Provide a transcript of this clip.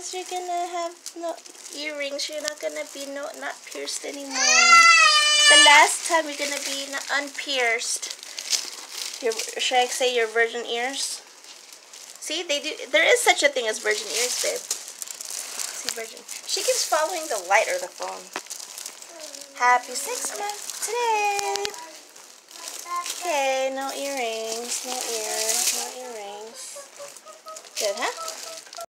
once you're gonna have no earrings, you're not gonna be no not pierced anymore. The last time you're gonna be unpierced. Your should I say your virgin ears? See, they do. There is such a thing as virgin ears, babe. See, virgin. She keeps following the light or the phone. Happy six months today. Okay, no earrings, no ears, no earrings. Good, huh?